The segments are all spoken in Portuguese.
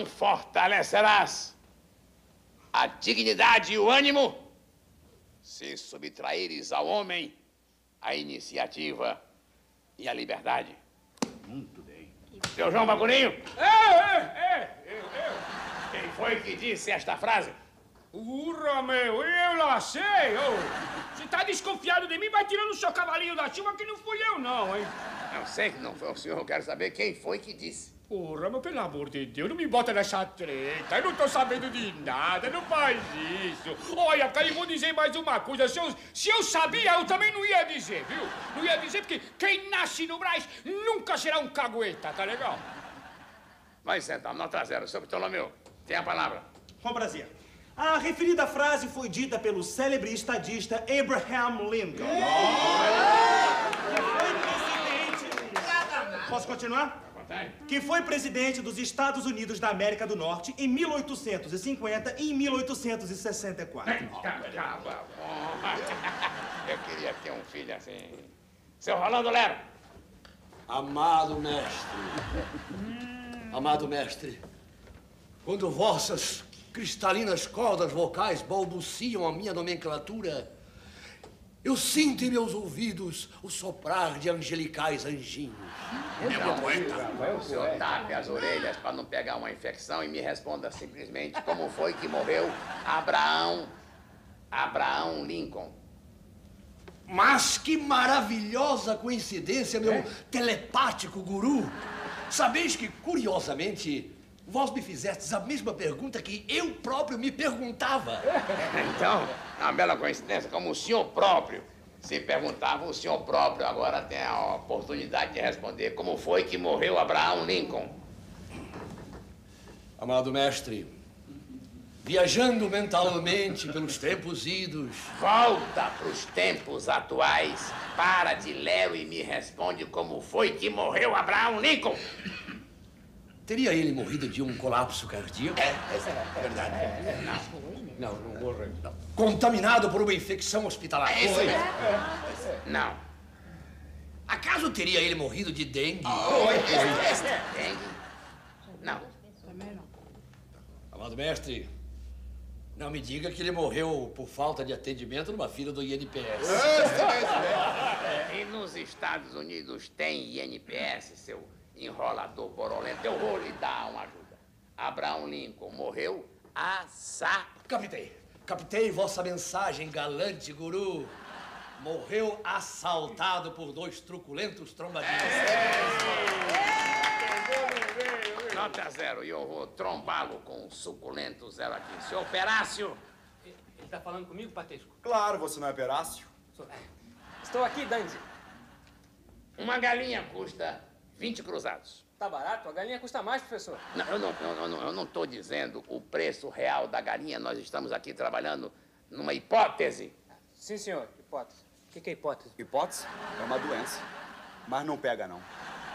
não fortalecerás a dignidade e o ânimo se subtraíres ao homem a iniciativa e a liberdade. Muito bem. Seu João Bacuninho? É, é, é, eu. Quem foi que disse esta frase? Urra, meu, eu lá sei. Você tá desconfiado de mim? Vai tirando o seu cavalinho da chuva que não fui eu, não, hein? Não sei que não foi o senhor, eu quero saber quem foi que disse. Porra, mas pelo amor de Deus, não me bota nessa treta. Eu não tô sabendo de nada, não faz isso. Olha, cara, eu vou dizer mais uma coisa. Se eu, se eu sabia, eu também não ia dizer, viu? Não ia dizer porque quem nasce no Brás nunca será um cagueta, tá legal? Vai sentar, nota zero. Seu Ptolomeu, tem a palavra. Com prazer. A referida frase foi dita pelo célebre estadista Abraham Lincoln. Que foi presidente. Posso continuar? Que foi presidente dos Estados Unidos da América do Norte em 1850 e em 1864. Acaba. Eu queria ter um filho assim. Seu Rolando Lero. Amado mestre, amado mestre, quando vossas cristalinas cordas vocais balbuciam a minha nomenclatura, eu sinto em meus ouvidos o soprar de angelicais anjinhos. Não, o senhor tape as orelhas para não pegar uma infecção e me responda simplesmente como foi que morreu Abraão. Abraão Lincoln. Mas que maravilhosa coincidência, meu telepático guru! Sabeis que, curiosamente, vós me fizestes a mesma pergunta que eu próprio me perguntava. Então, é uma bela coincidência, como o senhor próprio se perguntava, o senhor próprio agora tem a oportunidade de responder como foi que morreu Abraão Lincoln. Amado mestre, viajando mentalmente pelos tempos idos, Volta para os tempos atuais, para de lero e me responde como foi que morreu Abraão Lincoln. teria ele morrido de um colapso cardíaco? É verdade. Não, não morreu. Contaminado por uma infecção hospitalar? É isso Foi. mesmo. Não. Acaso teria ele morrido de dengue? Dengue? Não. Amado mestre, não me diga que ele morreu por falta de atendimento numa fila do INPS. E nos Estados Unidos tem INPS, seu enrolador borolento. Eu vou lhe dar uma ajuda. Abraão Lincoln morreu assa... Captei. Captei vossa mensagem, galante guru. Morreu assaltado por dois truculentos trombadinhos. Nota zero. E eu vou trombá-lo com um suculento zero aqui. Seu Perácio, Ele tá falando comigo, Patesco? Claro, você não é Perácio. Estou aqui, Dandy. uma galinha custa 20 cruzados. Tá barato? A galinha custa mais, professor. Não, eu não estou não, não, eu não tô dizendo o preço real da galinha. Nós estamos aqui trabalhando numa hipótese. Sim, senhor. Hipótese. O que, que é hipótese? Hipótese é uma doença. Mas não pega, não.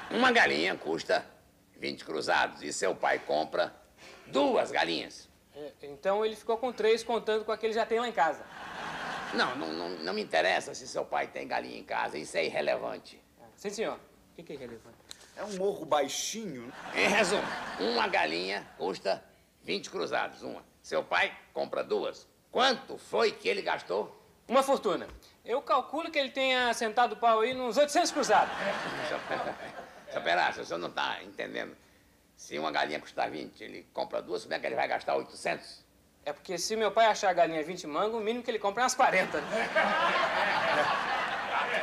Uma galinha custa 20 cruzados e seu pai compra duas galinhas. É, então ele ficou com três, contando com a que ele já tem lá em casa. Não, não, não, não me interessa se seu pai tem galinha em casa, isso é irrelevante. Sim, senhor. O que, que é relevante? É um morro baixinho. Em resumo, uma galinha custa 20 cruzados, uma. Seu pai compra duas. Quanto foi que ele gastou? Uma fortuna. Eu calculo que ele tenha sentado o pau aí nos 800 cruzados. Seu Perácio, o senhor não está entendendo. Se uma galinha custar 20, ele compra duas, como é que ele vai gastar 800? É porque se meu pai achar a galinha 20 mangos, o mínimo que ele compra é umas 40.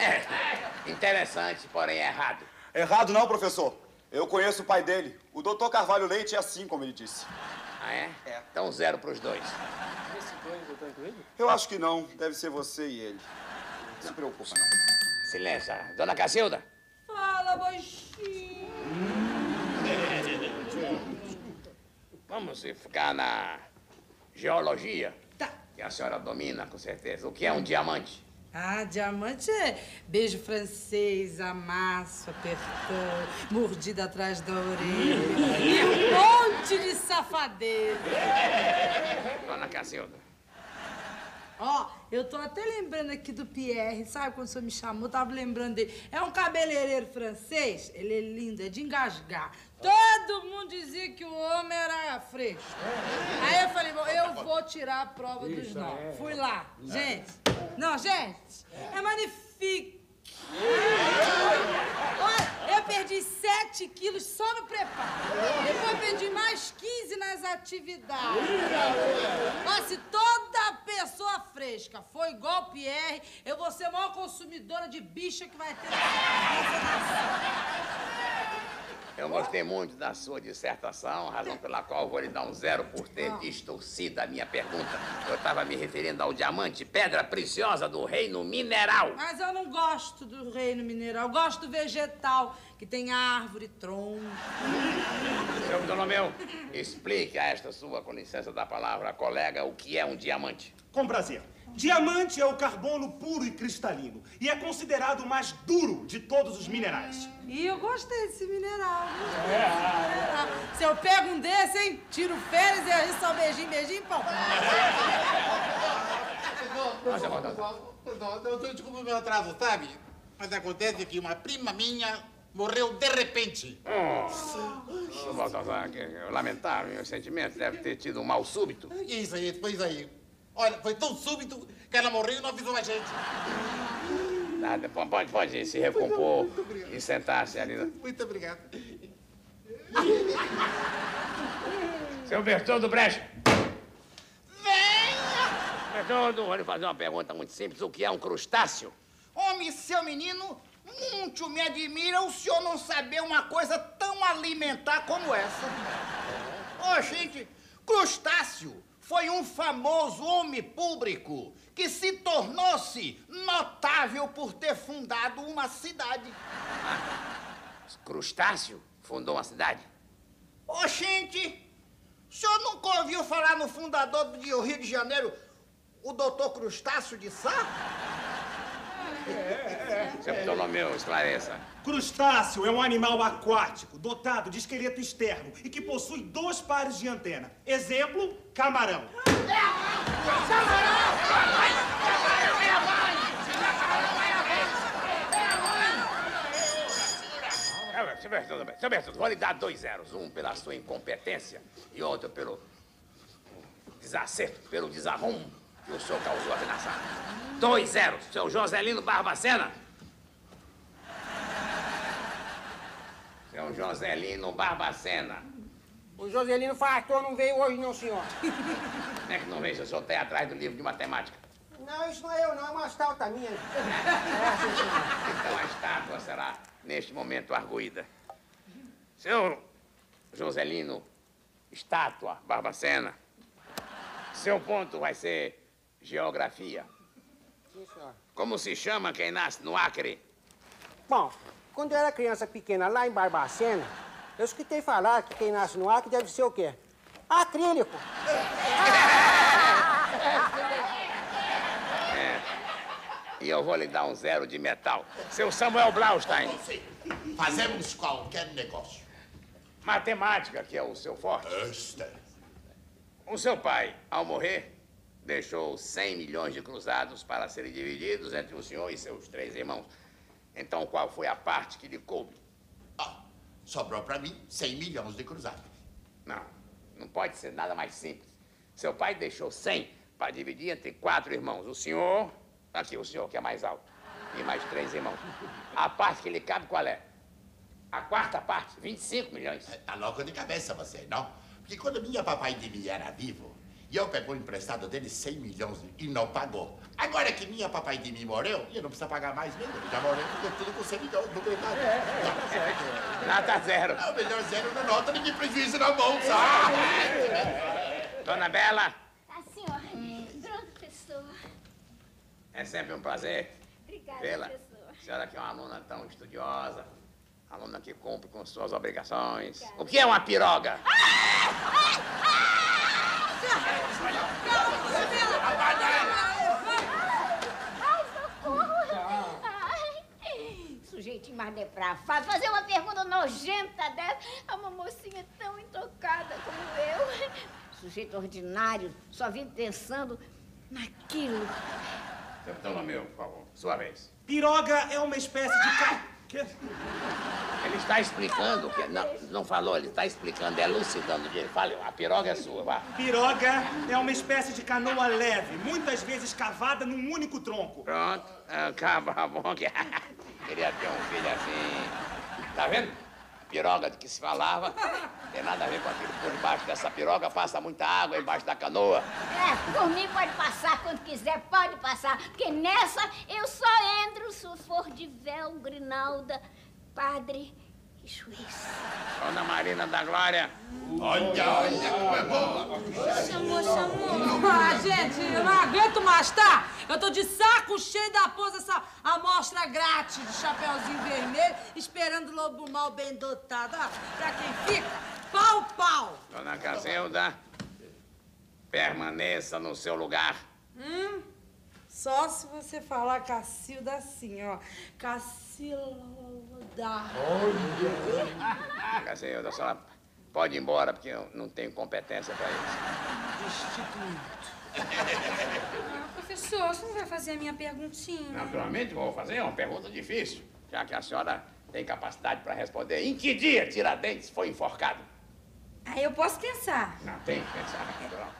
É, interessante, porém errado. Errado não, professor. Eu conheço o pai dele. O doutor Carvalho Leite é assim, como ele disse. Ah, é? Então zero para os dois. Esses dois eu tô incluído? Eu acho que não. Deve ser você e ele. Não se preocupa, não. Silêncio. Dona Cacilda? Fala, baixinho. Vamos ficar na geologia. Tá. Que a senhora domina, com certeza. O que é um diamante? Ah, diamante é beijo francês, amasso, apertão, mordida atrás da orelha e um monte de safadeza. Dona Cacilda. Ó, eu tô até lembrando aqui do Pierre, sabe quando o senhor me chamou? Tava lembrando dele. É um cabeleireiro francês, ele é lindo, é de engasgar. Todo mundo dizia que o homem era fresco. Aí eu falei, bom, eu vou tirar a prova dos nove. Fui lá. Gente, não, gente, é magnífico. Olha, eu perdi 7 quilos só no preparo. Depois perdi mais 15 nas atividades. Ó, se toda pessoa fresca for igual o Pierre, eu vou ser a maior consumidora de bicha que vai ter. Eu gostei muito da sua dissertação, razão pela qual vou lhe dar um zero por ter distorcido a minha pergunta. Eu estava me referindo ao diamante, pedra preciosa do reino mineral. Mas eu não gosto do reino mineral, eu gosto do vegetal, que tem árvore, tronco. Seu Ptolomeu, explique a esta sua, com licença da palavra, colega, o que é um diamante. Com prazer. Diamante é o carbono puro e cristalino e é considerado o mais duro de todos os minerais. E eu gostei desse mineral. gostei desse mineral. Se eu pego um desse, hein? Tiro férias e aí só beijinho, beijinho, pau. Pessoal, pessoal, eu tô desculpa o meu atraso, sabe? Mas acontece que uma prima minha morreu de repente. Ô, Baltazar, lamentável, meus sentimentos, deve ter tido um mal súbito. Isso aí, pois aí. Olha, foi tão súbito que ela morreu e não avisou a gente. Nada, po- pode, pode se recompor Muito obrigado. e sentar-se ali. Muito obrigado. Seu Bertoldo Brecha. Venha! Bertoldo, vou lhe fazer uma pergunta muito simples. O que é um crustáceo? Homem, seu menino, muito me admira o senhor não saber uma coisa tão alimentar como essa. Ô, gente, crustáceo foi um famoso homem público que se tornou-se notável por ter fundado uma cidade. Crustáceo fundou uma cidade? Ô, gente, o senhor nunca ouviu falar no fundador do Rio de Janeiro, o doutor Crustáceo de Sá? Seu Ptolomeu, esclareça. Crustáceo é um animal aquático, dotado de esqueleto externo e que possui dois pares de antena. Exemplo, camarão. É, Seu Bertoldo, seu Bertoldo, vou lhe dar dois zeros. Um pela sua incompetência e outro pelo desacerto, pelo desarrumo que o senhor causou aqui na sala. Dois zeros. Seu Joselino Barbacena. Seu Joselino Barbacena. O Joselino Fartor não veio hoje, não, senhor. Como é que não vejo se o senhor tem atrás do livro de matemática? Não, isso não é eu, não. É uma estalta minha. Então a estátua será, neste momento, arguída. Seu Joselino, estátua, Barbacena, seu ponto vai ser geografia. Sim, senhor. Como se chama quem nasce no Acre? Bom, quando eu era criança pequena, lá em Barbacena, eu escutei falar que quem nasce no Acre deve ser o quê? Acrílico. E eu vou lhe dar um zero de metal. Seu Samuel Blaustein, Fazemos qualquer negócio. matemática, que é o seu forte. Esta. O seu pai, ao morrer, deixou 100 milhões de cruzados para serem divididos entre o senhor e seus três irmãos. Então, qual foi a parte que lhe coube? Ah, sobrou pra mim 100 milhões de cruzados. Não, não pode ser nada mais simples. Seu pai deixou 100 para dividir entre quatro irmãos. O senhor, aqui o senhor que é mais alto, e mais três irmãos. A parte que lhe cabe qual é? A quarta parte, 25 milhões. Tá louco de cabeça você, não? Porque quando minha papai de mim era vivo, e eu pegou emprestado dele 100 milhões e não pagou. Agora que minha papai de mim morreu, eu não precisa pagar mais mesmo. Ele já morreu, ficou tudo com 100 milhões no privado. Nota zero. É o melhor zero na nota, ninguém prejuízo na mão, sabe? Dona Bela, Tá, senhor. Pronto, professor. é sempre um prazer Obrigada, vê-la. professor. A senhora que é uma aluna tão estudiosa, aluna que cumpre com suas obrigações. O que é uma piroga? Ai, socorro. Ai, sujeitinho mais depravado. Fazer uma pergunta nojenta dessa a uma mocinha tão intocada como eu. Sujeito ordinário, só vive pensando naquilo. Seu Ptolomeu, por favor, sua vez. Piroga é uma espécie de ca... quê? Ele está explicando, que não, não falou, ele está explicando, elucidando. Ele fala, a piroga é sua, vá. Piroga é uma espécie de canoa leve, muitas vezes cavada num único tronco. Pronto, acaba bom que queria ter um filho assim. Tá vendo? Piroga de que se falava, tem nada a ver com aquilo. Por debaixo dessa piroga passa muita água embaixo da canoa. É, por mim pode passar quando quiser, pode passar. Porque nessa eu só entro se for de véu, grinalda, padre juiz. Dona Marina da Glória. Olha, olha como é boa. Chamou, chamou. Ah, gente, eu não aguento mais, tá? Eu tô de saco cheio da pose dessa amostra grátis de chapeuzinho vermelho, esperando o lobo mal bem dotado. Ah, pra quem fica, pau, pau. Dona Cacilda, permaneça no seu lugar. Hum? Só se você falar Cacilda assim, ó. Cacilda. Cacilda, a senhora pode ir embora, porque eu não tenho competência pra isso. Ah, professor, você não vai fazer a minha perguntinha? Naturalmente, vou fazer uma pergunta difícil, já que a senhora tem capacidade para responder. Em que dia Tiradentes foi enforcado? Ah, eu posso pensar. Não, tem que pensar, natural.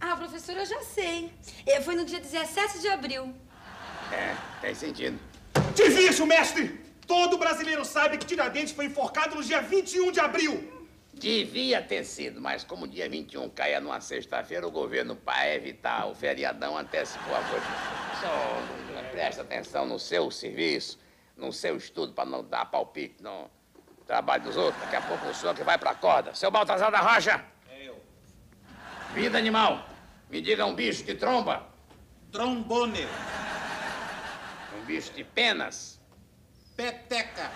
Ah, professor, eu já sei. Eh, Foi no dia 17 de abril. É, tem sentido. Difícil, mestre! Todo brasileiro sabe que Tiradentes foi enforcado no dia 21 de abril. Devia ter sido, mas como dia 21 caia numa sexta-feira, o governo, para evitar o feriadão, antecipou a coisa. Só presta atenção no seu serviço, no seu estudo, para não dar palpite no trabalho dos outros. Daqui a pouco o senhor que vai pra corda. Seu Baltazar da Rocha! É eu. Vida animal, me diga um bicho de tromba. Trombone. Um bicho de penas. Peteca.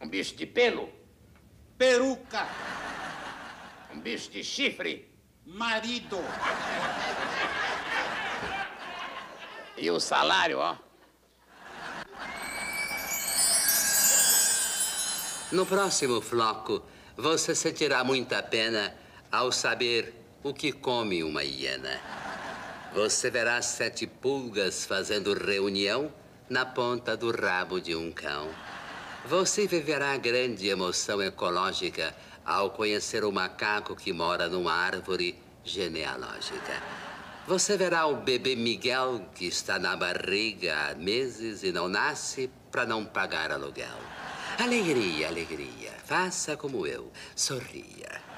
Um bicho de pelo. Peruca. Um bicho de chifre. Marido. E o salário, ó. No próximo floco, você sentirá muita pena ao saber o que come uma hiena. Você verá sete pulgas fazendo reunião na ponta do rabo de um cão. Você viverá grande emoção ecológica ao conhecer o macaco que mora numa árvore genealógica. Você verá o bebê Miguel que está na barriga há meses e não nasce para não pagar aluguel. Alegria, alegria. Faça como eu. Sorria.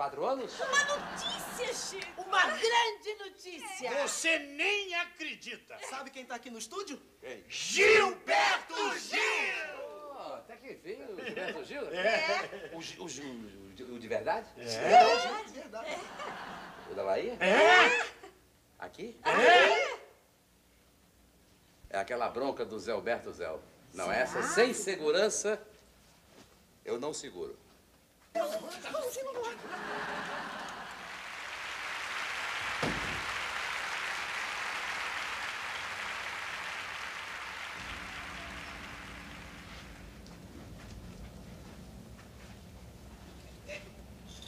Quatro anos? Uma notícia, Chico. Uma grande notícia. Você nem acredita. Sabe quem tá aqui no estúdio? Quem? Gilberto Gil! Oh, até que enfim, o Gilberto Gil? É. O, Gi- o, o, Gi- o de verdade? É, verdade. O da Bahia? É. Aqui? É. É aquela bronca do Zé Alberto Zé. Não, essa sem segurança, eu não seguro.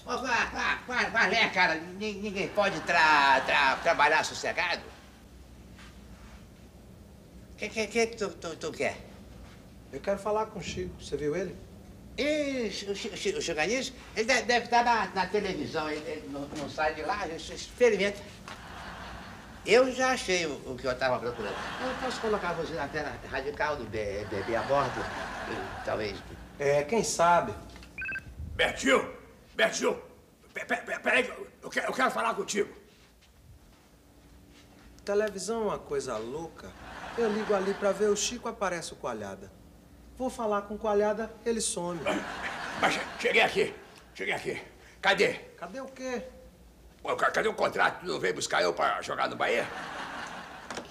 Vá, vá, vá, né, cara? Nin- Ninguém pode tra, tra, trabalhar sossegado? O que, que, que tu, tu, tu quer? Eu quero falar com o Chico. Você viu ele? E o, o, ele deve, deve estar na, na televisão, ele, ele não, não sai de lá, experimenta. Eu já achei o, o que eu estava procurando. Eu posso colocar você na tela radical do be- bebê a bordo, talvez. É, quem sabe? Bertil, Bertil, pe- pe- pe- peraí, eu quero, eu quero falar contigo. Televisão é uma coisa louca. Eu ligo ali pra ver o Chico, aparece o Coalhada. Vou falar com o Coalhada, ele some. Mas cheguei aqui, cheguei aqui. Cadê? Cadê o quê? Pô, Cadê o contrato? Tu não veio buscar eu pra jogar no Bahia?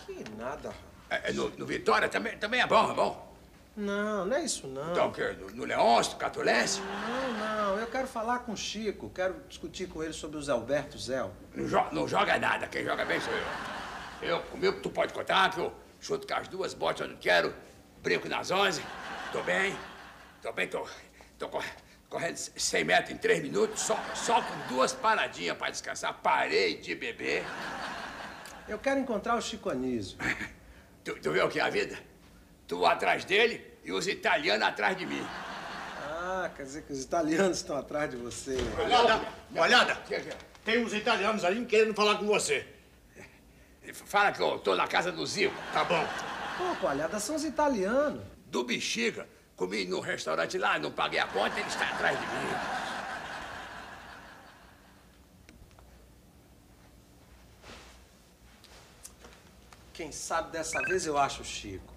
Que nada. É, é, no, no Vitória também, também é bom, é bom. Não, não é isso não. Então o quê? No, no Leôncio, Catulense? Não, não, eu quero falar com o Chico, quero discutir com ele sobre o Zé Alberto Zé. Não, jo- não joga nada, quem joga bem sou eu. Eu, comigo, tu pode contar que eu chuto com as duas botas onde quero, brinco nas 11, tô bem, tô bem, tô, tô cor- correndo 100 metros em 3 minutos, só, só com duas paradinhas pra descansar, parei de beber. Eu quero encontrar o Chico Anísio. Tu, tu vê o que é a vida? Tu atrás dele e os italianos atrás de mim. Ah, quer dizer que os italianos estão atrás de você. Olhada, olhada. Tem uns italianos ali querendo falar com você. Fala que eu tô na casa do Zico. Tá bom. Pô, coalhada, são os italianos. Do Bexiga. Comi no restaurante lá, não paguei a conta, ele está atrás de mim. Quem sabe dessa vez eu acho o Chico.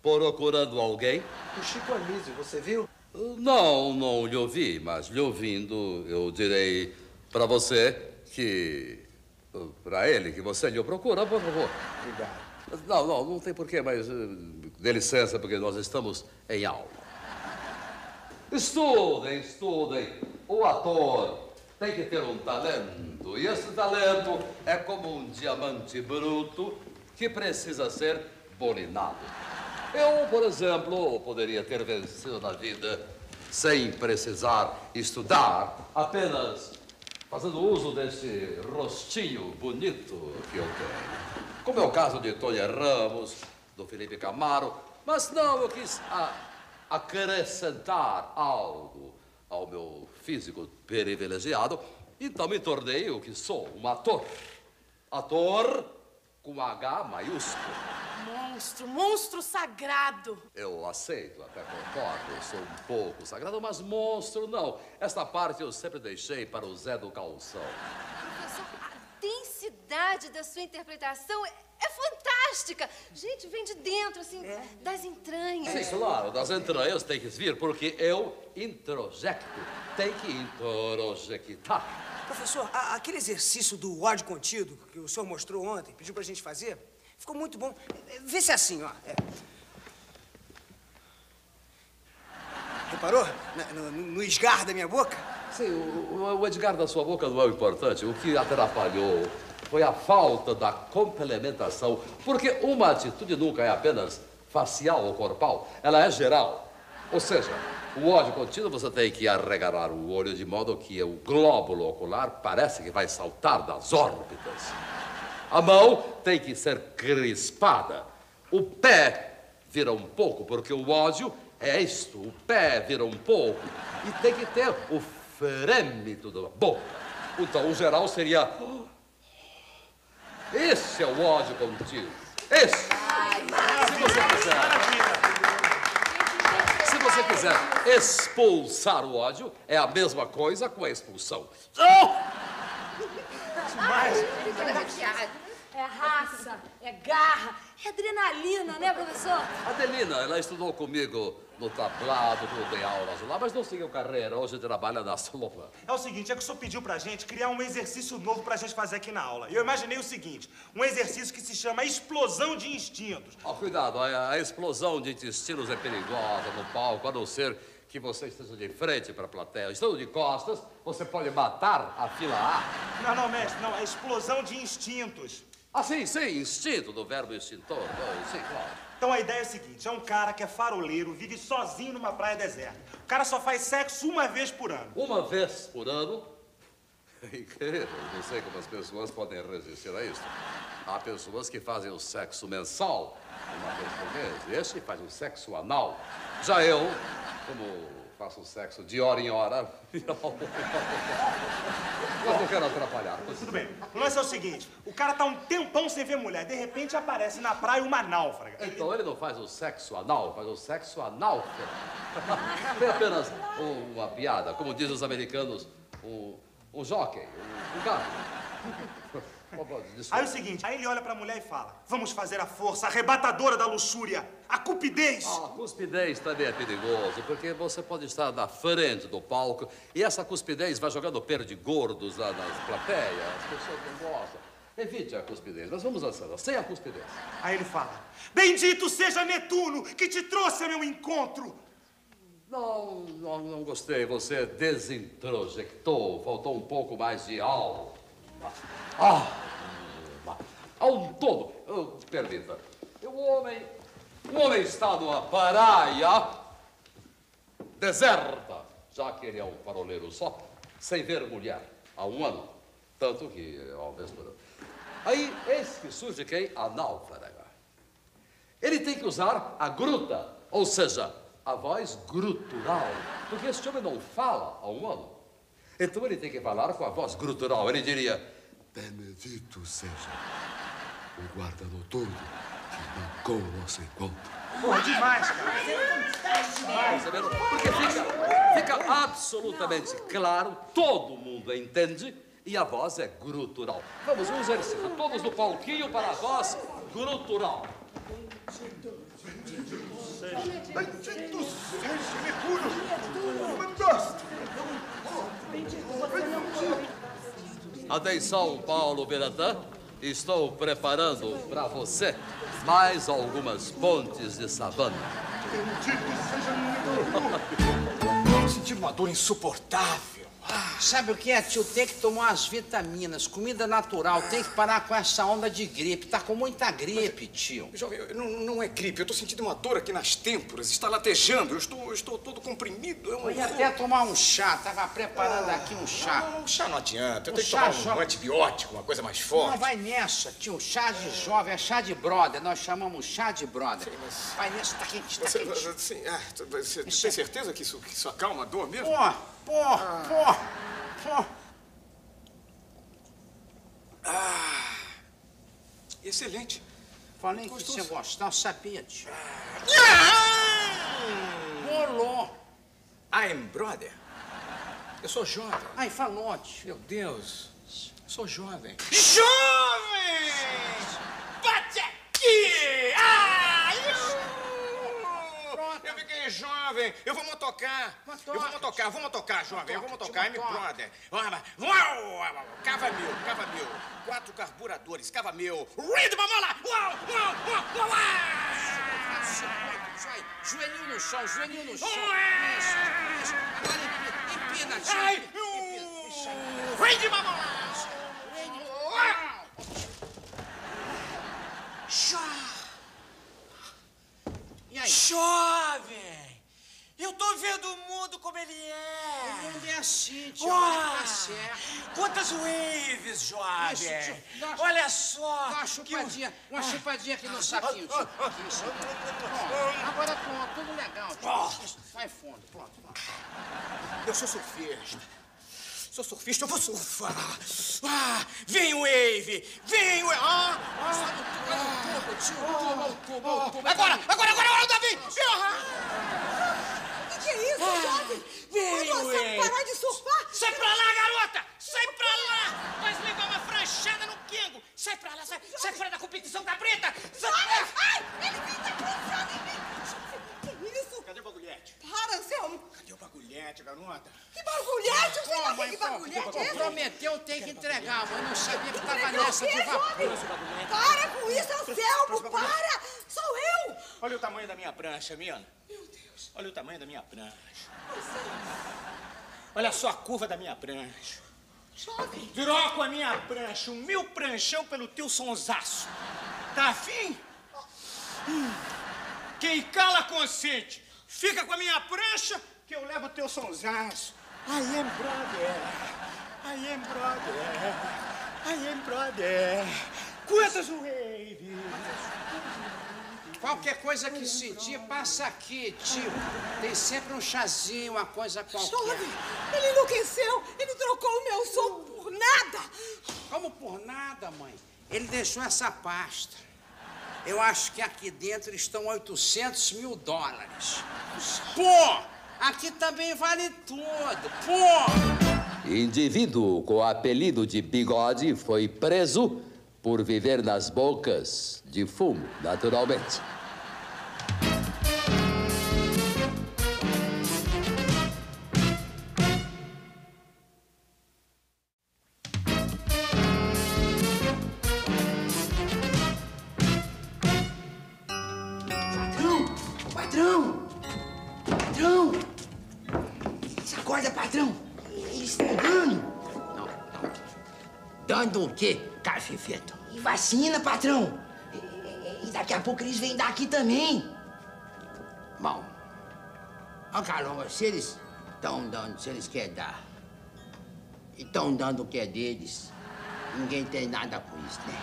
Procurando alguém? O Chico Anísio, você viu? Não, não lhe ouvi, mas lhe ouvindo, eu direi para você que. para ele, que você lhe procura, por favor. Obrigado. Não, não, não tem porquê, mas. Dê licença, porque nós estamos em aula. Estudem, estudem. O ator tem que ter um talento. E esse talento é como um diamante bruto que precisa ser bolinado. Eu, por exemplo, poderia ter vencido na vida sem precisar estudar, apenas fazendo uso desse rostinho bonito que eu tenho. Como é o caso de Tônia Ramos, do Felipe Camaro, mas não, eu quis acrescentar algo ao meu físico privilegiado, então me tornei o que sou, um ator. Ator com H maiúsculo. Monstro, monstro sagrado. Eu aceito, até concordo, eu sou um pouco sagrado, mas monstro não. Esta parte eu sempre deixei para o Zé do Calção. Professor, a densidade da sua interpretação é fantástica. Gente, vem de dentro, assim, das entranhas. Sim, claro, das entranhas tem que vir, porque eu introjecto. Tem que introjectar. Professor, a- aquele exercício do ódio contido que o senhor mostrou ontem, pediu pra gente fazer, ficou muito bom. Vê se é assim, ó. É. Reparou? No, no, no esgar da minha boca? Sim, o, o- o Edgar da sua boca não é o importante. O que atrapalhou foi a falta da complementação, porque uma atitude nunca é apenas facial ou corpal, ela é geral. Ou seja, o ódio contínuo você tem que arregalar o olho de modo que o glóbulo ocular parece que vai saltar das órbitas. A mão tem que ser crispada. O pé vira um pouco, porque o ódio é isto. O pé vira um pouco. E tem que ter o frêmito da boca. Então, o geral seria. Esse é o ódio contínuo. Esse. Se você quiser. Se você quiser expulsar o ódio, é a mesma coisa com a expulsão. Tô arrepiada. É raça, é garra, é adrenalina, né, professor? Adelina, ela estudou comigo no tablado, quando dei aulas lá, mas não seguiu carreira. Hoje trabalha na Slovan. É o seguinte, é que o senhor pediu pra gente criar um exercício novo pra gente fazer aqui na aula. E eu imaginei o seguinte, um exercício que se chama explosão de instintos. Ó, cuidado, a, a explosão de intestinos é perigosa no palco, a não ser que você esteja de frente para a plateia. Estando de costas, você pode matar a fila A. Não, não, mestre, não, é explosão de instintos. Ah, sim, sim, instinto, do verbo extintor. Sim, claro. Então a ideia é a seguinte, é um cara que é faroleiro, vive sozinho numa praia deserta. O cara só faz sexo uma vez por ano. Uma vez por ano? Incrível, não sei como as pessoas podem resistir a isso. Há pessoas que fazem o sexo mensal, uma vez por mês. Este faz o sexo anal. Já eu, como faço o sexo de hora em hora, mas não quero atrapalhar. Tudo bem. O lance é o seguinte, o cara tá um tempão sem ver mulher, de repente aparece na praia uma náufraga. Então ele não faz o sexo anal, faz o sexo anal. Foi apenas um- uma piada, como dizem os americanos, um, um jockey, um, um gato. Aí é o seguinte, aí ele olha pra mulher e fala, vamos fazer a força arrebatadora da luxúria, a cupidez. A cuspidez também é perigoso, porque você pode estar na frente do palco e essa cuspidez vai jogando perdigordos lá nas plateias, as pessoas não gostam. Evite a cuspidez. Nós vamos dançando, sem a cuspidez. Aí ele fala: Bendito seja Netuno que te trouxe ao meu encontro. Não, não, não gostei. Você desintrojectou. Faltou um pouco mais de alma. Ah, ao todo. Oh, permita. O homem, o homem está numa praia deserta, já que ele é um faroleiro só, sem ver mulher há um ano. Tanto que, ao Aí, eis que surge quem? A náufraga. Ele tem que usar a gruta, ou seja, a voz grutural, porque esse homem não fala há um ano. Então ele tem que falar com a voz grutural. Ele diria: Benedito seja o guarda noturno que marcou o nosso encontro. Pô, demais, cara. Perceberam? Porque fica, fica absolutamente claro, todo mundo entende, e a voz é grutural. Vamos, um exercício. Todos no palquinho para a voz grutural. Bendito seja Netuno! Mandaste! Atenção, Paulo Beratã. Estou preparando para você mais algumas pontes de savana. Bendito seja Netuno! Senti uma dor insuportável. Sabe o que é, tio? Tem que tomar as vitaminas, comida natural, tem que parar com essa onda de gripe. Tá com muita gripe, tio. Jovem, eu- não, não é gripe, eu tô sentindo uma dor aqui nas têmporas, está latejando, eu estou, eu estou todo comprimido. É um Eu ia até tomar um chá, tava preparando aqui um chá. Não, chá não adianta, eu Um tenho que chá, tomar um jovem. antibiótico, uma coisa mais forte. Não, vai nessa, tio. Chá de jovem, é chá de brother. Nós chamamos chá de brother. Vai nessa, tá quente, tá Você, quente. sim, ah, você tem certeza que isso, que isso acalma a dor mesmo? Pô, pô, pô, pô. Ah, excelente. Falei que você gostar, eu sabia, tio. Rolou. I'm brother. Eu sou jovem. Ai, falou, tio. Meu Deus. Sou jovem. Jovem! Bate aqui! Ah! Eu fiquei jovem. Eu vou motocar. Eu vou motocar, vou motocar, jovem. Eu vou motocar, I'm brother. Uau, uau, Cava mil, cava mil. Quatro carburadores, cava. Ritmo, vamos lá! Uau, uau, uau, uau, uau! Joelhinho no chão, joelhinho no chão. Isso, isso. Agora empina, tio. Ai, Empina. Ritmo, vamos lá! E aí? Jovem! Eu tô vendo o mundo como ele é! O mundo é assim, tio. Olha, tá certo. Quantas waves, jovem! Isso, tio. Olha só! Dá uma chupadinha, uma chupadinha aqui no saquinho, tio. Pronto, agora pronto, tudo legal, tio. Vai fundo, pronto, pronto. Eu sou surfista. Sou surfista, eu vou surfar. Ah, vem wave! Vem wave! Ah, ah, tubo, tio, tubo, tubo, tubo. Agora, agora, agora, agora, Davi! O que, que é isso, jovem? Vem, Quando você ué. parar de surfar... Sai pra lá, garota! Sai pra lá! Nós levar uma franchada no Kengo! Sai pra lá, sai, sai fora da competição da Brita! Sai Ai, ai, ele fica pensando em mim. Que isso? Cadê o bagulhete? Para, Anselmo. Cadê o bagulhete, garota? Que bagulhete? Você Pô, tá que bagulhete é? Prometeu, tem que entregar, mas não sabia que tava nessa de vapor. jovem? Para com isso, Anselmo, para! Sou eu! Olha o tamanho da minha prancha, Mina. Meu Deus. Olha o tamanho da minha prancha. Olha só a curva da minha prancha. Jovem. Troco a minha prancha, o meu pranchão pelo teu sonsaço. Tá afim? Hum. Quem cala consente. Fica com a minha prancha que eu levo o teu sonsaço. I am brother. I am brother. I am brother. Quantas waves? Qualquer coisa que sentir, passa aqui, tio. Tem sempre um chazinho, uma coisa qualquer. Jovem, ele enlouqueceu. Ele trocou o meu som por nada. Como por nada, mãe? Ele deixou essa pasta. Eu acho que aqui dentro estão 800 mil dólares. Pô! Aqui também vale tudo. Pô! Indivíduo com o apelido de Bigode foi preso por viver nas bocas de fumo, naturalmente. Dando o quê, Cafifeto? Vacina, patrão. E, e daqui a pouco eles vêm dar aqui também. Bom, ó, Calonga, se eles estão dando, se eles querem dar, e estão dando o que é deles, ninguém tem nada com isso, né?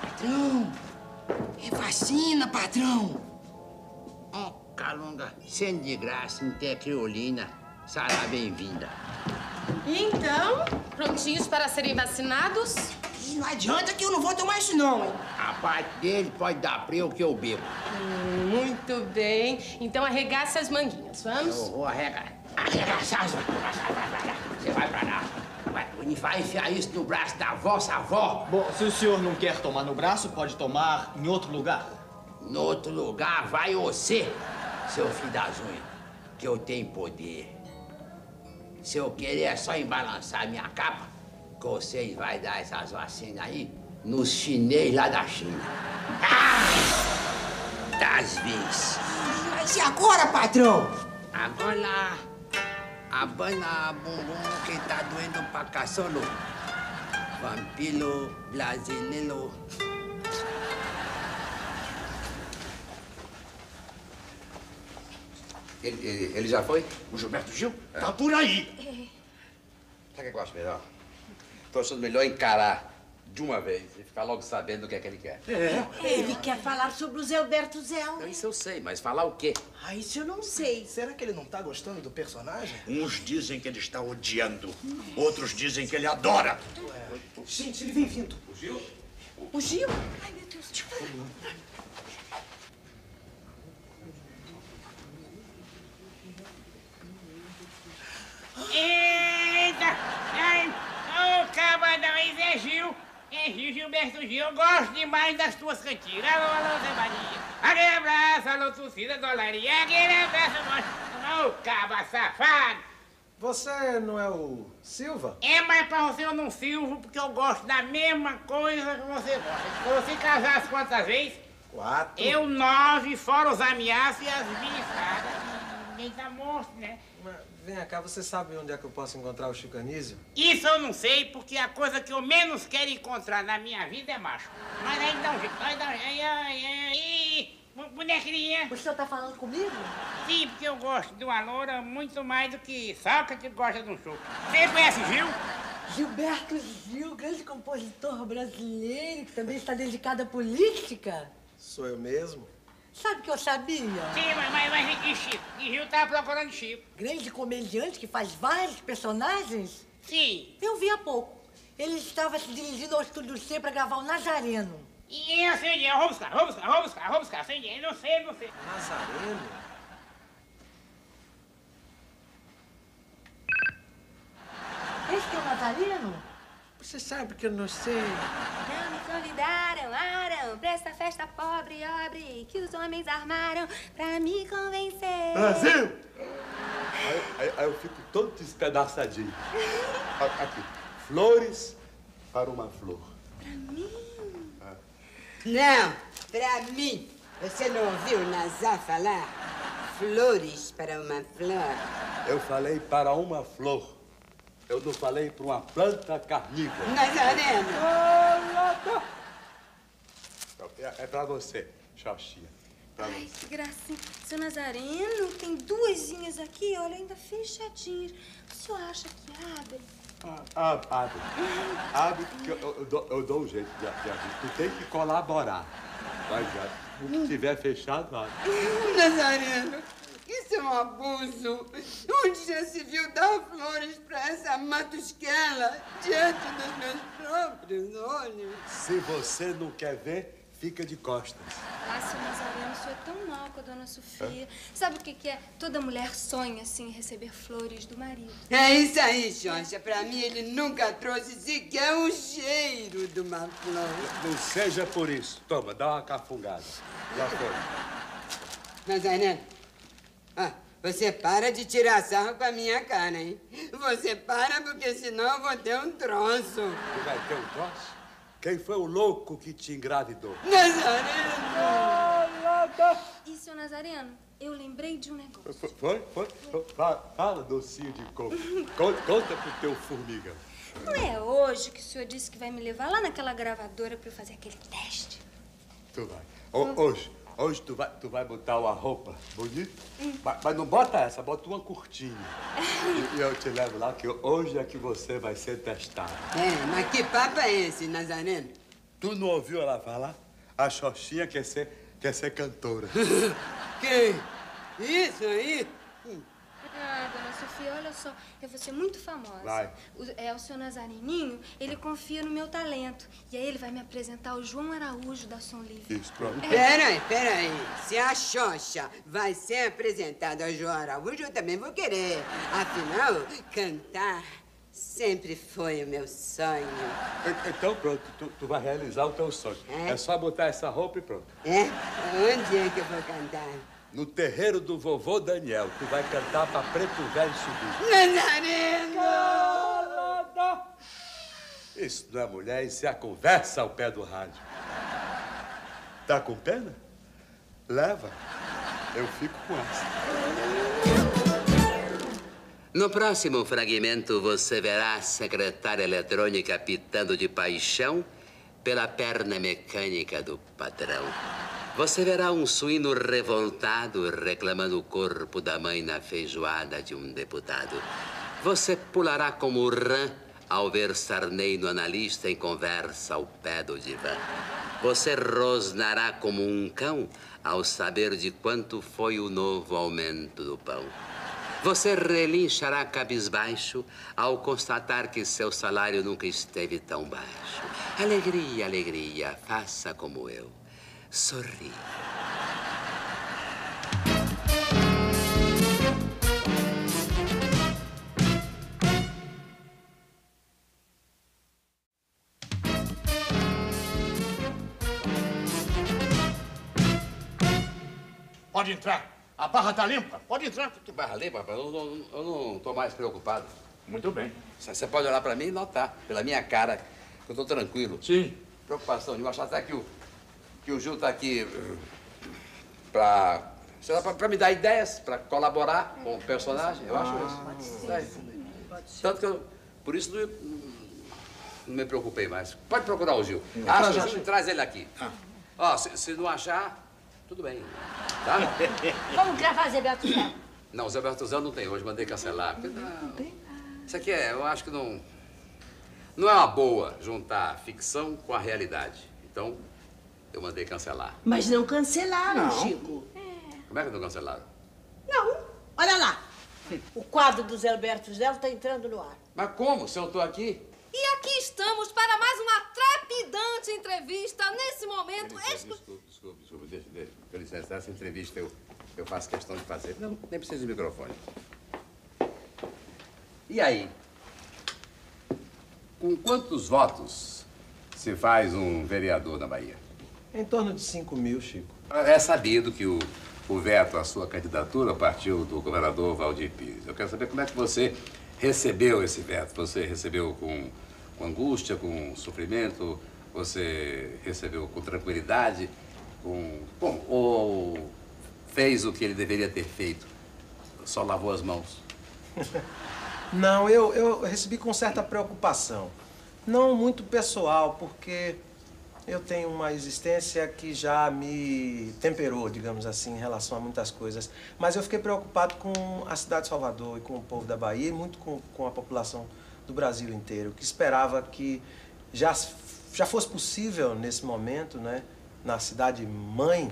Patrão, é vacina, patrão. Ó, Calonga, sendo de graça, não tem criolina, será bem-vinda. Então, prontinhos para serem vacinados? Não adianta que eu não vou tomar isso não, hein? A parte dele pode dar pra eu que eu bebo. Hum, muito bem. Então arregace as manguinhas, vamos? Eu vou arregar. Arregaçar as manguinhas. Você vai pra lá. Vai, e vai enfiar isso no braço da vossa avó. Bom, se o senhor não quer tomar no braço, pode tomar em outro lugar. Em outro lugar vai você, seu filho das unhas, que eu tenho poder. Se eu querer é só embalançar minha capa, que vocês vai dar essas vacinas aí nos chinês lá da China. Ah! Das vezes. Mas e agora, patrão? Agora, abana bumbum que tá doendo pra caçolo. Vampiro brasileiro. Ele, ele, ele já foi? O Gilberto Gil? É. Tá por aí. Sabe o que eu acho melhor? Tô achando melhor encarar de uma vez e ficar logo sabendo o que é que ele quer. Ele quer falar sobre o Zé Alberto Zéu. Isso eu sei, mas falar o quê? Ah, isso eu não sei. Será que ele não tá gostando do personagem? Uns dizem que ele está odiando, outros dizem que ele adora. Gente, ele vem vindo. O Gil? O Gil? Ai, meu Deus. Eita! Ai, ô, cabadão, esse é Gil. É Gil, Gilberto Gil. Eu gosto demais das tuas cantigas. Alô, alô, Zé Maria. Aquele abraço, alô, torcida dolaria. Aquele abraço, gosto. Ô, caba safado. Você não é o Silva? É, mas pra você eu não sirvo porque eu gosto da mesma coisa que você gosta. Se você casasse quantas vezes? Quatro. Eu nove, fora os ameaços e as bifadas. Ninguém tá morto, né? Mas vem cá, você sabe onde é que eu posso encontrar o Chico Anísio? Isso eu não sei, porque a coisa que eu menos quero encontrar na minha vida é macho. Mas aí dá um jeito, aí dá um jeito. Ai, ai, ai. Ih, bu- bonequinha. O senhor tá falando comigo? Sim, porque eu gosto de uma loura muito mais do que Sócrates gosta de um choco. Você conhece Gil? Gilberto Gil, grande compositor brasileiro que também está dedicado à política. Sou eu mesmo? Sabe que eu sabia? Sim, mas, mas, mas e Chico? E Gil tava procurando Chico. Grande comediante que faz vários personagens? Sim. Eu vi há pouco. Ele estava se dirigindo ao Estúdio C para gravar o Nazareno. E eu sei, eu vou buscar, vou buscar, vou buscar, vou buscar, sei, eu não sei, não sei. Nazareno? Esse que é o Nazareno? Você sabe que eu não sei. Não me convidaram, Arão, pra essa festa pobre e obre que os homens armaram pra me convencer. Brasil! Aí, aí- aí eu fico todo despedaçadinho. Aqui, flores para uma flor. Não, pra mim. Você não ouviu o Nazar falar? Flores para uma flor. Eu falei para uma flor. Eu não falei para uma planta carnívora. Nazareno! É, é para você, Xoxinha. Pra Ai, você. que gracinha. Seu Nazareno, tem duasinhas aqui, olha, ainda fechadinhas. O senhor acha que abre? Ah, ah, abre. Abre, que eu, eu dou, eu dou um jeito de, de abrir. Tu tem que colaborar. Vai, já. Se tiver fechado, abre. Nazareno, isso é um abuso. Onde já se viu dar flores pra essa matusquela diante dos meus próprios olhos? Se você não quer ver, fica de costas. Ah, seu Nazareno, o senhor é tão mal com a dona Sofia. Sabe o que, que é? Toda mulher sonha, assim, em receber flores do marido. É isso aí, Xoxa. Pra mim, ele nunca trouxe sequer o cheiro de uma flor. Não seja por isso. Toma, dá uma cafungada. Já foi. Nazareno, ah, você para de tirar sarro com a minha cara, hein? Você para, porque senão eu vou ter um troço. Tu vai ter um troço? Quem foi o louco que te engravidou? Nazareno! E, seu Nazareno, eu lembrei de um negócio. Foi? Foi? Foi? Fala, docinho de coco. Conta, conta pro teu formigão. Não é hoje que o senhor disse que vai me levar lá naquela gravadora pra eu fazer aquele teste? Tu vai. Ho- Hoje, hoje tu vai, tu vai botar uma roupa bonita, mas, mas não bota essa, bota uma curtinha. E, e eu te levo lá, que hoje é que você vai ser testado. É, mas que papo é esse, Nazareno? Tu não ouviu ela falar? A Xoxinha quer ser, quer ser cantora. Que? Isso aí? Ah, dona Sofia, olha só, eu vou ser muito famosa. Vai. O, é, o seu Nazareninho, ele confia no meu talento. E aí ele vai me apresentar o João Araújo da Som Livre. Isso, pronto. Peraí, peraí. Se a Xoxa vai ser apresentada ao João Araújo, eu também vou querer. Afinal, cantar sempre foi o meu sonho. E- Então pronto, tu, tu vai realizar o teu sonho. É? É só botar essa roupa e pronto. É? Onde é que eu vou cantar? No terreiro do vovô Daniel, tu vai cantar pra Preto Velho subir. Isso não é mulher, isso é a conversa ao pé do rádio. Tá com pena? Leva. Eu fico com essa. No próximo fragmento, você verá a secretária eletrônica pitando de paixão pela perna mecânica do patrão. Você verá um suíno revoltado reclamando o corpo da mãe na feijoada de um deputado. Você pulará como rã ao ver Sarney no analista em conversa ao pé do divã. Você rosnará como um cão ao saber de quanto foi o novo aumento do pão. Você relinchará cabisbaixo ao constatar que seu salário nunca esteve tão baixo. Alegria, alegria, faça como eu. Sorri. Pode entrar. A barra tá limpa. Pode entrar. Que barra limpa, rapaz. Eu não, eu não tô mais preocupado. Muito bem. Você pode olhar pra mim e notar, pela minha cara, que eu tô tranquilo. Sim. Preocupação nenhuma. Achar até que o, que o Gil tá aqui pra, sei lá, pra, pra me dar ideias, pra colaborar com o personagem. Eu acho isso. Isso aí. Tanto que eu, por isso, não, não me preocupei mais. Pode procurar o Gil. Acha o Gil e traz ele aqui. Ó, se, se não achar, tudo bem. Tá? Como que vai fazer, Beto Zé? Não, o Zé Bertuzão não tem hoje, mandei cancelar. Porque não, Isso aqui é, eu acho que não. Não é uma boa juntar ficção com a realidade. Então, eu mandei cancelar. Mas não cancelaram, Não. Chico. Como é que não cancelaram? Não. Olha lá. O quadro do Zé Alberto está entrando no ar. Mas como? Se eu tô aqui? E aqui estamos para mais uma trepidante entrevista. Nesse momento, desculpa, desculpa. Deixa, deixa. Com licença, essa entrevista eu, eu faço questão de fazer. Não, nem precisa de microfone. E aí? Com quantos votos se faz um vereador na Bahia? Em torno de 5 mil, Chico. É sabido que o, o veto à sua candidatura partiu do governador Valdir Pires. Eu quero saber como é que você recebeu esse veto. Você recebeu com, com angústia, com sofrimento? Você recebeu com tranquilidade? Com, bom, ou fez o que ele deveria ter feito? Só lavou as mãos? Não, eu, eu recebi com certa preocupação. Não muito pessoal, porque eu tenho uma existência que já me temperou, digamos assim, em relação a muitas coisas. Mas eu fiquei preocupado com a cidade de Salvador e com o povo da Bahia e muito com, com a população do Brasil inteiro, que esperava que já, já fosse possível nesse momento, né, na cidade mãe,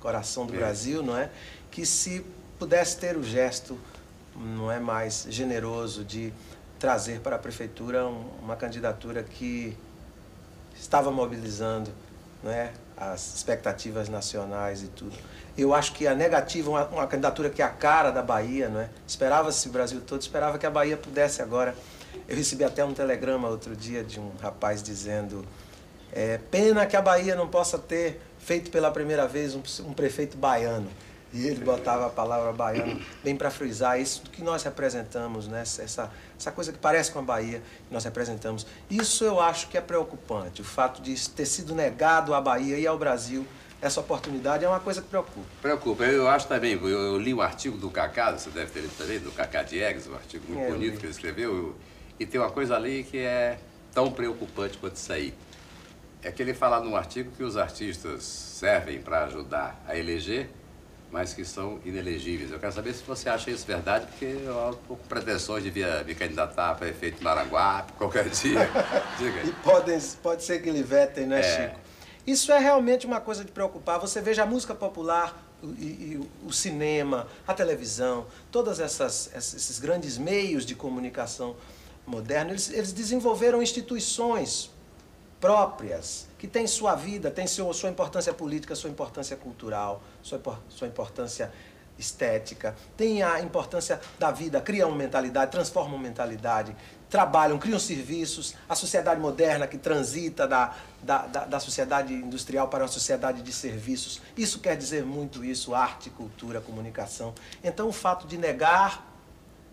coração do É. Brasil, não é, que se pudesse ter o gesto não é mais generoso de trazer para a prefeitura um- uma candidatura que estava mobilizando não é, as expectativas nacionais e tudo. Eu acho que a negativa, uma, uma candidatura que é a cara da Bahia, não é? Esperava-se o Brasil todo, esperava que a Bahia pudesse agora. Eu recebi até um telegrama outro dia de um rapaz dizendo é, pena que a Bahia não possa ter feito pela primeira vez um, um prefeito baiano. E ele botava a palavra baiano bem para frisar isso do que nós representamos, né? essa, essa coisa que parece com a Bahia que nós representamos. Isso eu acho que é preocupante, o fato de ter sido negado à Bahia e ao Brasil essa oportunidade é uma coisa que preocupa. Preocupa, eu acho também. Eu, eu li um artigo do Cacá, você deve ter lido também, do Cacá Diegues, um artigo muito É, bonito que ele escreveu. E tem uma coisa ali que é tão preocupante quanto isso aí. É que ele fala num artigo que os artistas servem para ajudar a eleger, mas que são inelegíveis. Eu quero saber se você acha isso verdade, porque eu tô com pretensões de vir, me candidatar para efeito Maranguape qualquer dia. Diga. E podem, pode ser que lhe vetem, né, É. Chico? Isso é realmente uma coisa de preocupar. Você veja a música popular o- e, e o cinema, a televisão, todos esses grandes meios de comunicação moderna, eles, eles desenvolveram instituições próprias, que têm sua vida, têm seu, sua importância política, sua importância cultural, sua, sua importância estética, tem a importância da vida, criam mentalidade, transformam mentalidade, trabalham, criam serviços, a sociedade moderna que transita da, da, da, da sociedade industrial para uma sociedade de serviços. Isso quer dizer muito isso, arte, cultura, comunicação. Então o fato de negar,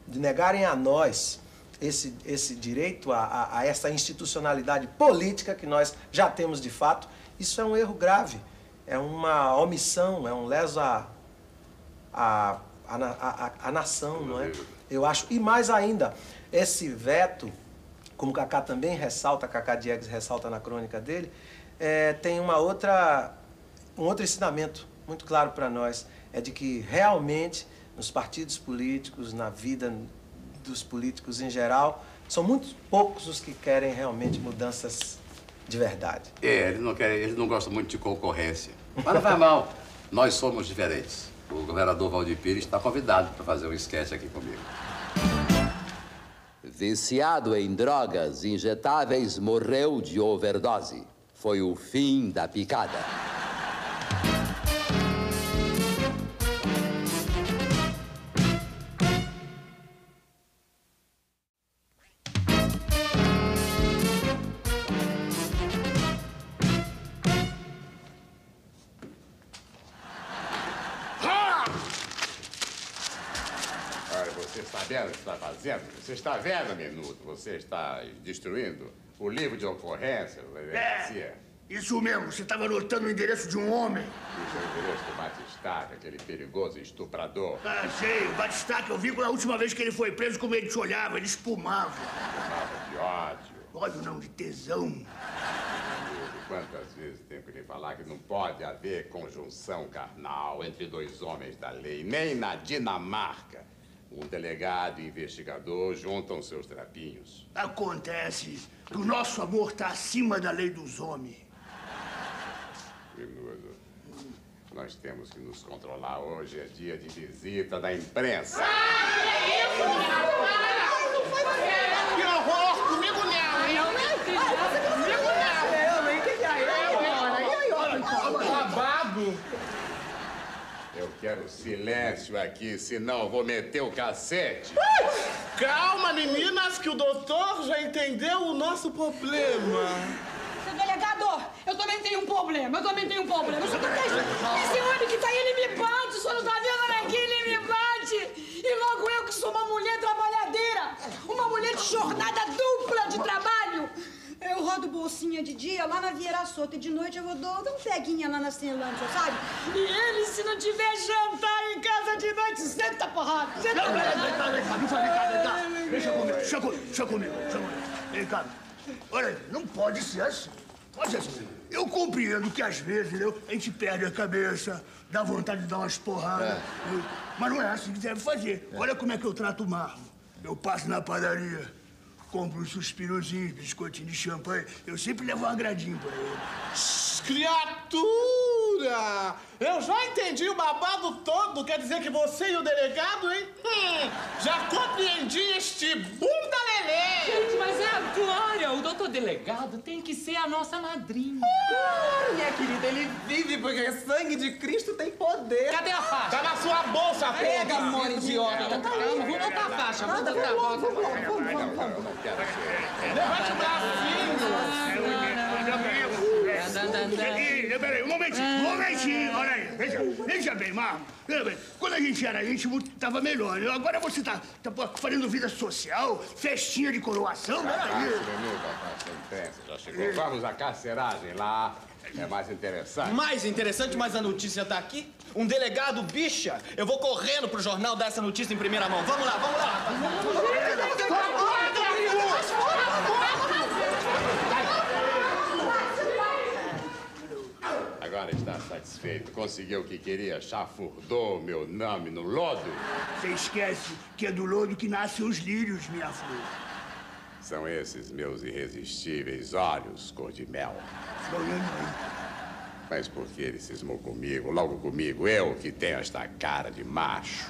de negarem a nós esse, esse direito a, a, a essa institucionalidade política que nós já temos de fato, isso é um erro grave, é uma omissão, é um leso à a, a, a, a, a nação, não é? Eu acho. E mais ainda, esse veto, como o Cacá também ressalta, Cacá Diegues ressalta na crônica dele, é, tem uma outra, um outro ensinamento muito claro para nós, é de que realmente nos partidos políticos, na vida dos políticos em geral, são muito poucos os que querem realmente mudanças de verdade. É, eles não, querem, eles não gostam muito de concorrência. Mas não faz mal. Nós somos diferentes. O governador Valdir Pires está convidado para fazer um sketch aqui comigo. Viciado em drogas injetáveis, morreu de overdose. Foi o fim da picada. Está vendo, Minuto? Você está destruindo o livro de ocorrências da delegacia. Isso mesmo, você estava anotando o endereço de um homem. Isso é o endereço do Batistaca, aquele perigoso estuprador. Ah, sei, o Batistaca, eu vi quando a última vez que ele foi preso, como ele te olhava, ele espumava. Chamava de ódio. Ódio não, de tesão. Quantas vezes tenho que lhe falar que não pode haver conjunção carnal entre dois homens da lei, nem na Dinamarca. Um delegado e investigador juntam seus trapinhos. Acontece que o nosso amor está acima da lei dos homens. Minuto. Nós temos que nos controlar. Hoje é dia de visita da imprensa. Que horror! Comigo não, hein? Comigo não! Eu, hein? Que que é Babado! Eu quero silêncio aqui, senão eu vou meter o cacete. Calma, meninas, que o doutor já entendeu o nosso problema. Seu delegado, eu também tenho um problema, eu também tenho um problema. O senhor tá Esse homem que tá aí, ele me bate, o senhor não tá vendo aqui, ele me bate. E logo eu que sou uma mulher trabalhadeira, uma mulher de jornada dupla de trabalho. Eu rodo bolsinha de dia lá na Vieira Solta e de noite eu vou um peguinha lá na Cinelândia, sabe? E ele, se não tiver jantar em casa de noite, senta porrada, senta Não, cá, vem cá, porrada. vem cá, vem cá, vem cá, vem cá. Deixa comigo, deixa comigo, deixa comigo, deixa comigo. Vem cá. Olha, aí, não pode ser assim. Pode ser assim. Eu compreendo que às vezes entendeu, a gente perde a cabeça, dá vontade de dar umas porradas. Mas não é assim que deve fazer. Olha como é que eu trato o Marlon. Eu passo na padaria, compro uns suspirozinhos, biscoitinho de champanhe. Eu sempre levo um agradinho pra ele. Criatura! Eu já entendi o babado todo. Quer dizer que você e o delegado, hein? Hum, já compreendi este bunda lelê! Gente, mas é agora! O doutor delegado tem que ser a nossa madrinha. Ah, minha querida, ele vive porque sangue de Cristo tem poder. Cadê a faixa? Bolsa, Pega, amor idiota. Tá aí, vou botar a faixa, vou botar a faixa. Levante o bracinho. Peraí, peraí, um momentinho, um momentinho, olha aí, veja, veja bem, veja bem, quando a gente era íntimo, tava melhor, né? agora você tá, tá fazendo vida social, festinha de coroação, Ah, peraí. A chegou. Vamos à carceragem lá. É mais interessante. Mais interessante, mas a notícia tá aqui. Um delegado bicha. Eu vou correndo pro jornal dar essa notícia em primeira mão. Vamos lá, vamos lá. Agora está satisfeito. Conseguiu o que queria. Chafurdou meu nome no lodo. Você esquece que é do lodo que nascem os lírios, minha flor. São esses meus irresistíveis olhos cor de mel. Mas por que ele cismou comigo, logo comigo, eu que tenho esta cara de macho?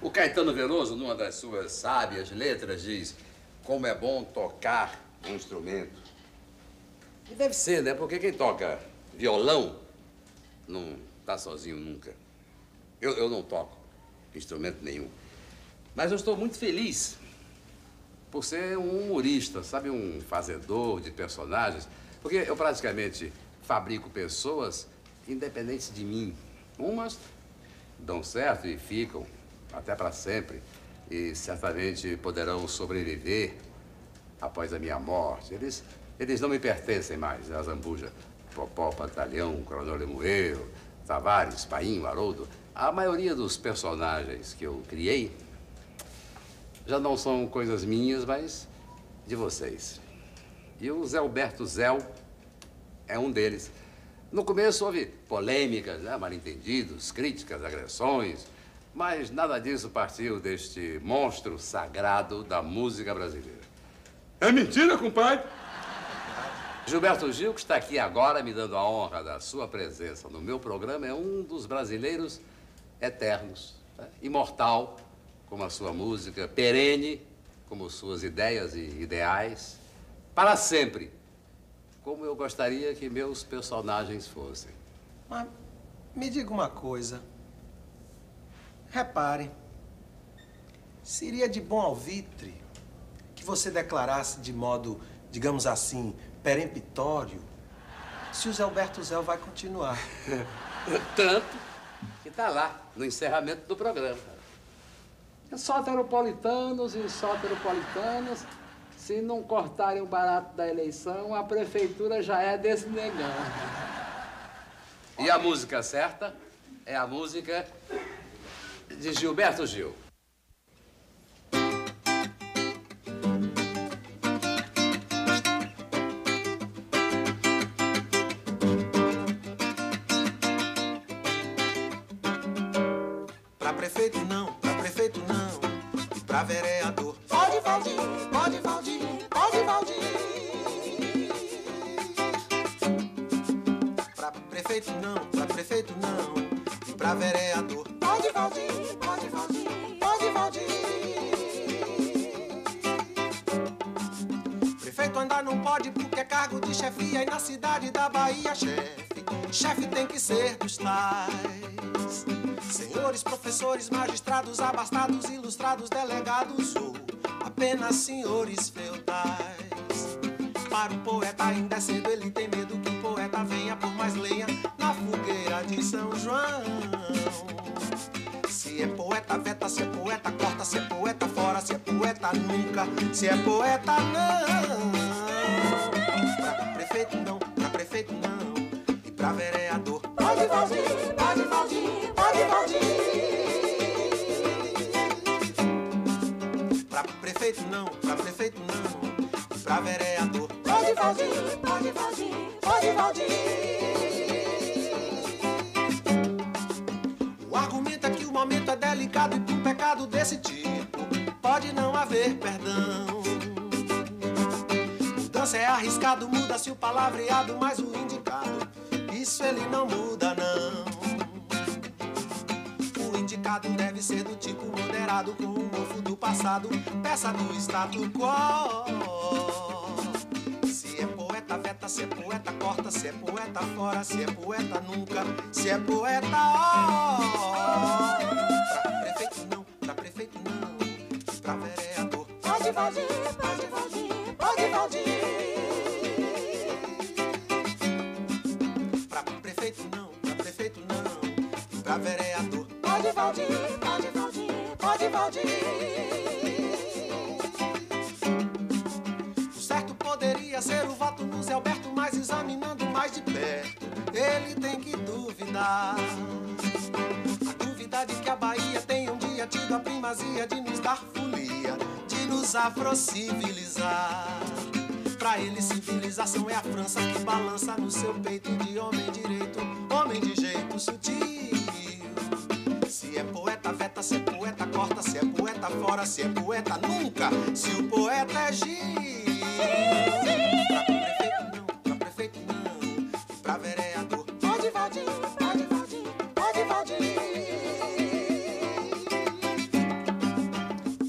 O Caetano Veloso, numa das suas sábias letras, diz como é bom tocar um instrumento. E deve ser, né? Porque quem toca violão não tá sozinho nunca. Eu, eu não toco instrumento nenhum. Mas eu estou muito feliz por ser um humorista, sabe? Um fazedor de personagens. Porque eu praticamente fabrico pessoas independentes de mim. Umas dão certo e ficam até para sempre. E certamente poderão sobreviver após a minha morte. Eles, eles não me pertencem mais. A Zambuja, Popó, Pantalhão, Coronel Lemoeiro, Tavares, Painho, Haroldo. A maioria dos personagens que eu criei já não são coisas minhas, mas de vocês. E o Zé Alberto Zéu é um deles. No começo houve polêmicas, né? mal-entendidos, críticas, agressões, mas nada disso partiu deste monstro sagrado da música brasileira. É mentira, compadre? Gilberto Gil, que está aqui agora me dando a honra da sua presença no meu programa, é um dos brasileiros eternos, né? imortal, como a sua música, perene, como suas ideias e ideais, para sempre, como eu gostaria que meus personagens fossem. Mas me diga uma coisa. Repare, seria de bom alvitre que você declarasse de modo, digamos assim, peremptório, se o Zé Alberto Zé vai continuar. Tanto que está lá, no encerramento do programa. Soteropolitanos e soteropolitanas, se não cortarem o barato da eleição, a prefeitura já é desse negão. E a música certa é a música de Gilberto Gil. Professores, magistrados, abastados, ilustrados, delegados ou apenas senhores feudais. Para o poeta ainda é ele tem medo que o poeta venha por mais lenha na fogueira de São João. Se é poeta, veta, se é poeta, corta, se é poeta, fora, se é poeta, nunca, se é poeta, não. Prefeito, não, pra prefeito, não. Pra vereador, pode Valdir, pode Valdir, pode Valdir. O argumento é que o momento é delicado e um pecado desse tipo pode não haver perdão. Mudança é arriscado, muda-se o palavreado, mas o indicado, isso ele não muda, não. Deve ser do tipo moderado, com o mofo do passado, peça do status quo. Se é poeta, veta, se é poeta, corta, se é poeta, fora, se é poeta, nunca, se é poeta, ó. Pra prefeito não, pra prefeito não, pra vereador. Pode pode Valdir, pode Valdir, pode Valdir. O certo poderia ser o voto no Zé Alberto, mas examinando mais de perto, ele tem que duvidar. Duvida de que a Bahia tenha um dia tido a primazia de nos dar folia, de nos afrocivilizar. Pra ele, civilização é a França que balança no seu peito de homem direito, homem de jeito sutil. Se é poeta, veta, se é poeta, corta, se é poeta, fora, se é poeta, nunca. Se o poeta é Gil. Pra prefeito não, pra prefeito não. Pra vereador, pode Valdir, pode Valdir, pode Valdir.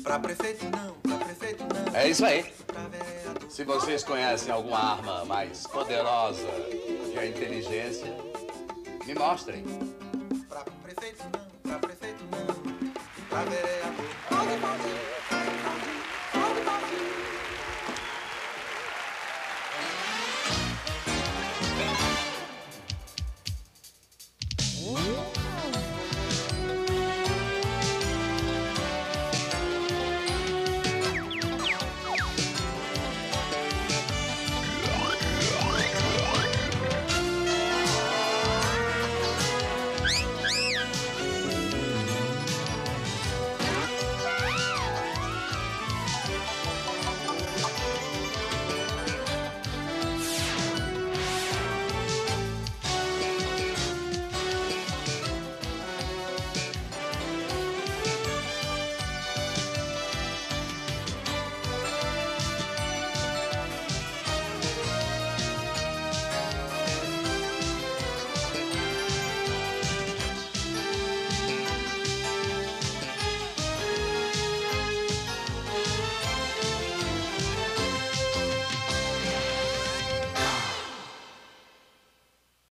Pra prefeito não, pra prefeito não. É isso aí. Se vocês conhecem alguma arma mais poderosa que a inteligência, me mostrem. Pra